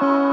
Bye.